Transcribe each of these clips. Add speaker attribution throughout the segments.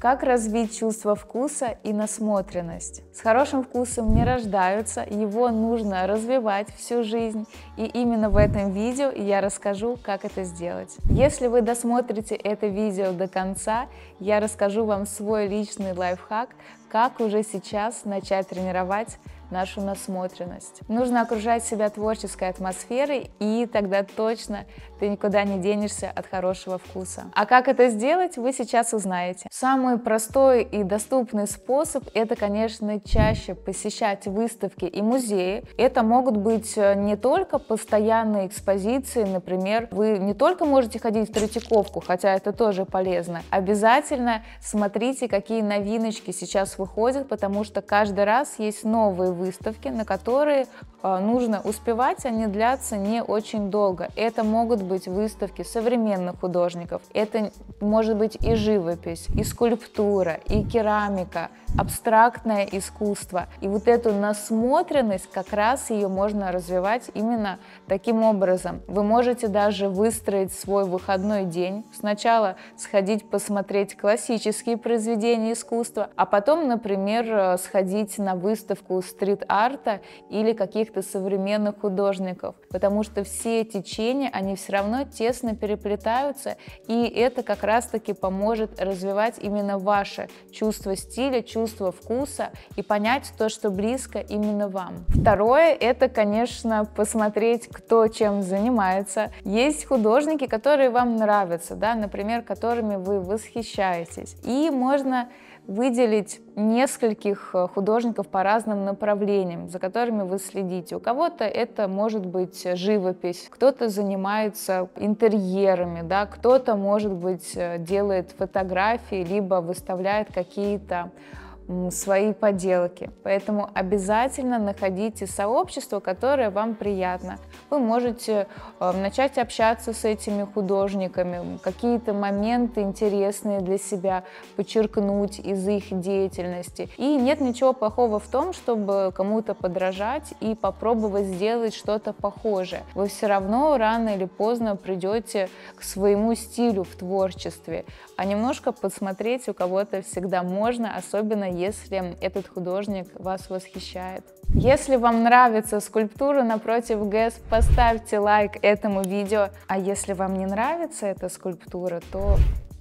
Speaker 1: Как развить чувство вкуса и насмотренность? С хорошим вкусом не рождаются, его нужно развивать всю жизнь. И именно в этом видео я расскажу, как это сделать. Если вы досмотрите это видео до конца, я расскажу вам свой личный лайфхак, как уже сейчас начать тренировать нашу насмотренность. Нужно окружать себя творческой атмосферой, и тогда точно ты никуда не денешься от хорошего вкуса. А как это сделать, вы сейчас узнаете. Самый простой и доступный способ – это, конечно, чаще посещать выставки и музеи. Это могут быть э, не только постоянные экспозиции, например, вы не только можете ходить в Третьяковку, хотя это тоже полезно, обязательно смотрите, какие новиночки сейчас выходят, потому что каждый раз есть новые выставки, на которые э, нужно успевать, они длятся не очень долго. Это могут быть выставки современных художников, это может быть и живопись, и скульптура, и керамика, абстрактное искусство. И вот эту насмотренность, как раз ее можно развивать именно таким образом. Вы можете даже выстроить свой выходной день. Сначала сходить посмотреть классические произведения искусства, а потом, например, сходить на выставку стрит-арта или каких-то современных художников. Потому что все течения, они все равно тесно переплетаются, и это как раз-таки поможет развивать именно ваше чувство стиля, чувство вкуса и понять то, что близко именно вам. Второе — это, конечно, посмотреть, кто чем занимается. Есть художники, которые вам нравятся, да, например, которыми вы восхищаетесь. И можно выделить нескольких э, художников по разным направлениям, за которыми вы следите. У кого-то это может быть живопись, кто-то занимается интерьерами, да, кто-то, может быть, э, делает фотографии, либо выставляет какие-то свои поделки. Поэтому обязательно находите сообщество, которое вам приятно. Вы можете э, начать общаться с этими художниками, какие-то моменты интересные для себя подчеркнуть из их деятельности. И нет ничего плохого в том, чтобы кому-то подражать и попробовать сделать что-то похожее. Вы все равно рано или поздно придете к своему стилю в творчестве. А немножко подсмотреть у кого-то всегда можно, особенно если этот художник вас восхищает. Если вам нравится скульптура напротив ГЭС, поставьте лайк этому видео. А если вам не нравится эта скульптура, то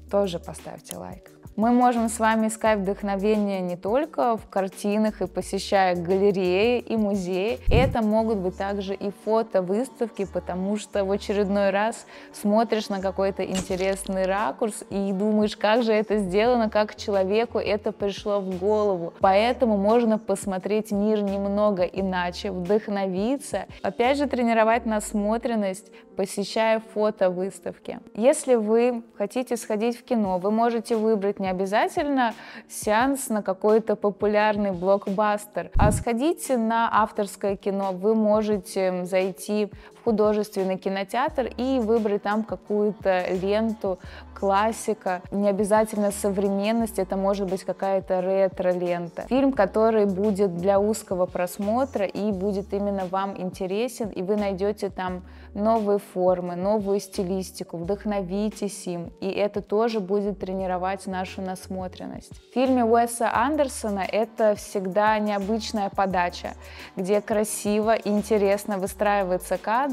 Speaker 1: тоже поставьте лайк. Мы можем с вами искать вдохновение не только в картинах и посещая галереи и музеи. Это могут быть также и фото-выставки, потому что в очередной раз смотришь на какой-то интересный ракурс и думаешь, как же это сделано, как человеку это пришло в голову. Поэтому можно посмотреть мир немного иначе, вдохновиться. Опять же, тренировать насмотренность, посещая фото-выставки. Если вы хотите сходить в кино, вы можете выбрать не обязательно сеанс на какой-то популярный блокбастер, а сходите на авторское кино. Вы можете зайти художественный кинотеатр и выбрать там какую-то ленту, классика, не обязательно современность, это может быть какая-то ретро-лента. Фильм, который будет для узкого просмотра и будет именно вам интересен, и вы найдете там новые формы, новую стилистику, вдохновитесь им, и это тоже будет тренировать нашу насмотренность. В фильме Уэса Андерсона это всегда необычная подача, где красиво и интересно выстраивается кадр.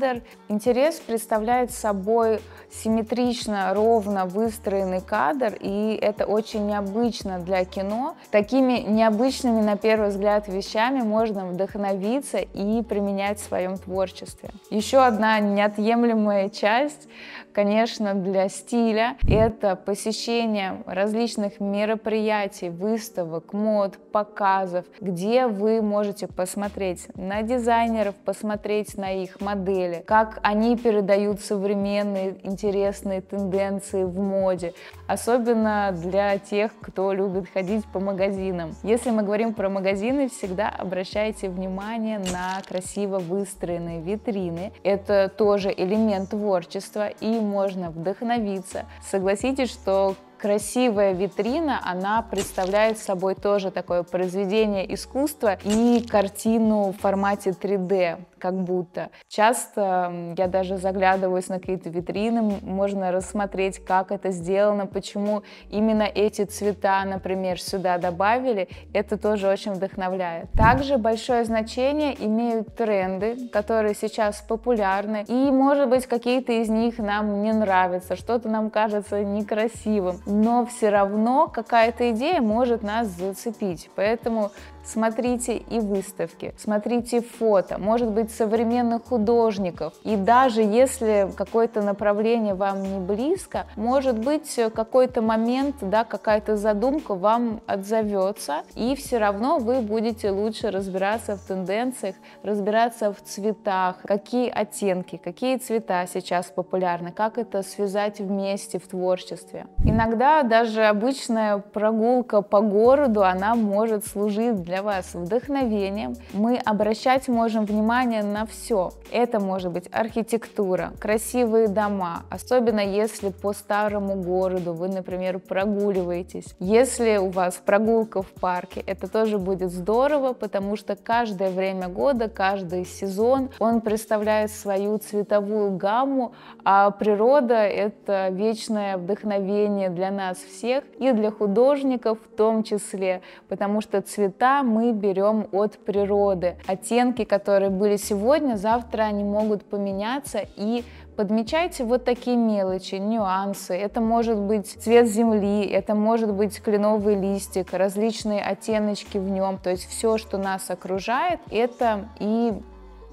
Speaker 1: Интерес представляет собой симметрично, ровно выстроенный кадр, и это очень необычно для кино. Такими необычными, на первый взгляд, вещами можно вдохновиться и применять в своем творчестве. Еще одна неотъемлемая часть, конечно, для стиля, это посещение различных мероприятий, выставок, мод, показов, где вы можете посмотреть на дизайнеров, посмотреть на их модели, как они передают современные интересные тенденции в моде, особенно для тех, кто любит ходить по магазинам. Если мы говорим про магазины, всегда обращайте внимание на красиво выстроенные витрины. Это тоже элемент творчества, и можно вдохновиться. Согласитесь, что красивая витрина, она представляет собой тоже такое произведение искусства и картину в формате 3D как будто. Часто я даже заглядываюсь на какие-то витрины, можно рассмотреть, как это сделано, почему именно эти цвета, например, сюда добавили. Это тоже очень вдохновляет. Также большое значение имеют тренды, которые сейчас популярны, и, может быть, какие-то из них нам не нравятся, что-то нам кажется некрасивым, но все равно какая-то идея может нас зацепить. Поэтому смотрите и выставки, смотрите фото, может быть, современных художников. И даже если какое-то направление вам не близко, может быть, какой-то момент, да, какая-то задумка вам отзовется, и все равно вы будете лучше разбираться в тенденциях, разбираться в цветах, какие оттенки, какие цвета сейчас популярны, как это связать вместе в творчестве. Иногда даже обычная прогулка по городу, она может служить для вас вдохновением. Мы обращать можем внимание на все. Это может быть архитектура, красивые дома, особенно если по старому городу вы, например, прогуливаетесь. Если у вас прогулка в парке, это тоже будет здорово, потому что каждое время года, каждый сезон, он представляет свою цветовую гамму, а природа — это вечное вдохновение для нас всех и для художников в том числе, потому что цвета мы берем от природы. Оттенки, которые были сегодня, завтра они могут поменяться и Подмечайте вот такие мелочи, нюансы. Это может быть цвет земли, это может быть кленовый листик, различные оттеночки в нем. То есть все, что нас окружает, это и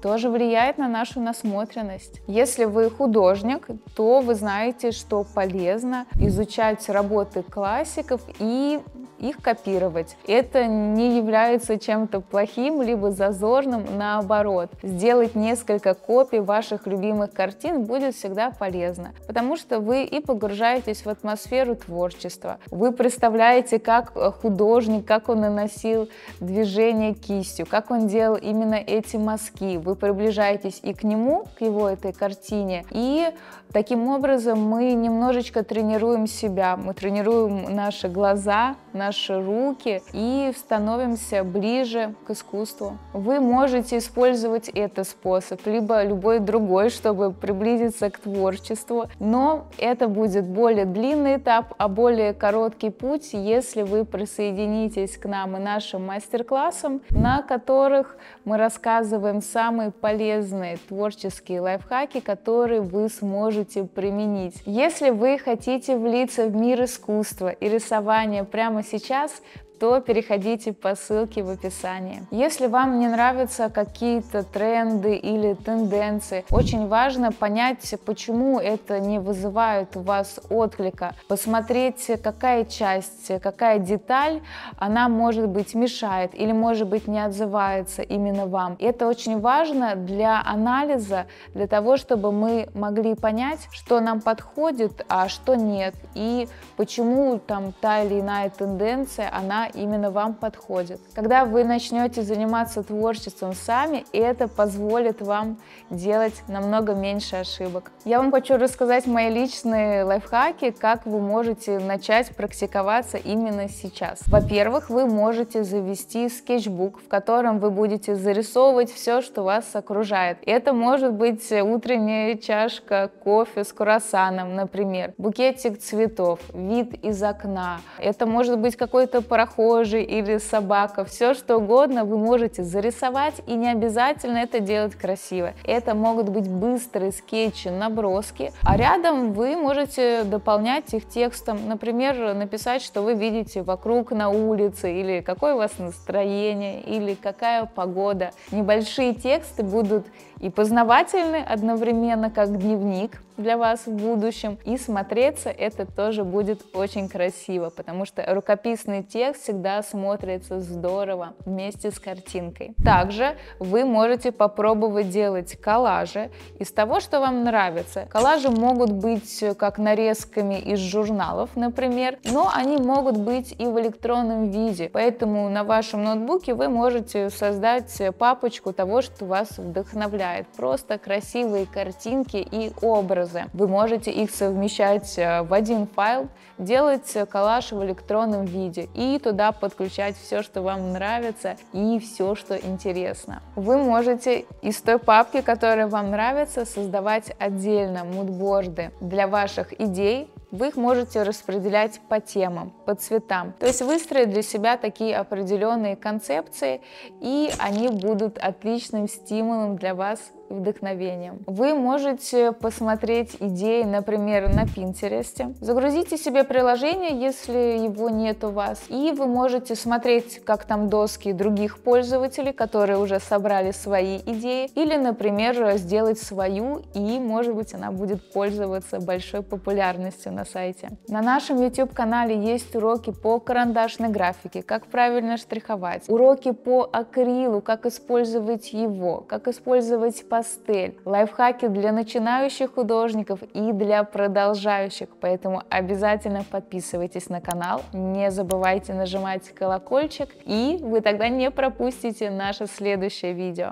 Speaker 1: тоже влияет на нашу насмотренность. Если вы художник, то вы знаете, что полезно изучать работы классиков и их копировать. Это не является чем-то плохим, либо зазорным, наоборот. Сделать несколько копий ваших любимых картин будет всегда полезно, потому что вы и погружаетесь в атмосферу творчества. Вы представляете, как художник, как он наносил движение кистью, как он делал именно эти мазки. Вы приближаетесь и к нему, к его этой картине, и таким образом мы немножечко тренируем себя, мы тренируем наши глаза, наши руки и становимся ближе к искусству. Вы можете использовать этот способ, либо любой другой, чтобы приблизиться к творчеству, но это будет более длинный этап, а более короткий путь, если вы присоединитесь к нам и нашим мастер-классам, на которых мы рассказываем самые полезные творческие лайфхаки, которые вы сможете применить. Если вы хотите влиться в мир искусства и рисования прямо сейчас, сейчас то переходите по ссылке в описании. Если вам не нравятся какие-то тренды или тенденции, очень важно понять, почему это не вызывает у вас отклика, посмотреть, какая часть, какая деталь, она может быть мешает или может быть не отзывается именно вам. Это очень важно для анализа, для того, чтобы мы могли понять, что нам подходит, а что нет, и почему там та или иная тенденция, она именно вам подходит. Когда вы начнете заниматься творчеством сами, это позволит вам делать намного меньше ошибок. Я вам хочу рассказать мои личные лайфхаки, как вы можете начать практиковаться именно сейчас. Во-первых, вы можете завести скетчбук, в котором вы будете зарисовывать все, что вас окружает. Это может быть утренняя чашка кофе с круассаном, например, букетик цветов, вид из окна. Это может быть какой-то пароход прохожий или собака, все что угодно вы можете зарисовать и не обязательно это делать красиво. Это могут быть быстрые скетчи, наброски, а рядом вы можете дополнять их текстом, например, написать, что вы видите вокруг на улице, или какое у вас настроение, или какая погода. Небольшие тексты будут и познавательны одновременно, как дневник для вас в будущем, и смотреться это тоже будет очень красиво, потому что рукописный текст всегда смотрится здорово вместе с картинкой. Также вы можете попробовать делать коллажи из того, что вам нравится. Коллажи могут быть как нарезками из журналов, например, но они могут быть и в электронном виде, поэтому на вашем ноутбуке вы можете создать папочку того, что вас вдохновляет. Просто красивые картинки и образы образы. Вы можете их совмещать э, в один файл, делать коллаж в электронном виде и туда подключать все, что вам нравится и все, что интересно. Вы можете из той папки, которая вам нравится, создавать отдельно мудборды для ваших идей, вы их можете распределять по темам, по цветам. То есть выстроить для себя такие определенные концепции, и они будут отличным стимулом для вас вдохновением. Вы можете посмотреть идеи, например, на Pinterest. Загрузите себе приложение, если его нет у вас, и вы можете смотреть, как там доски других пользователей, которые уже собрали свои идеи, или, например, сделать свою, и, может быть, она будет пользоваться большой популярностью на сайте. На нашем YouTube-канале есть уроки по карандашной графике, как правильно штриховать, уроки по акрилу, как использовать его, как использовать пастель, лайфхаки для начинающих художников и для продолжающих, поэтому обязательно подписывайтесь на канал, не забывайте нажимать колокольчик, и вы тогда не пропустите наше следующее видео.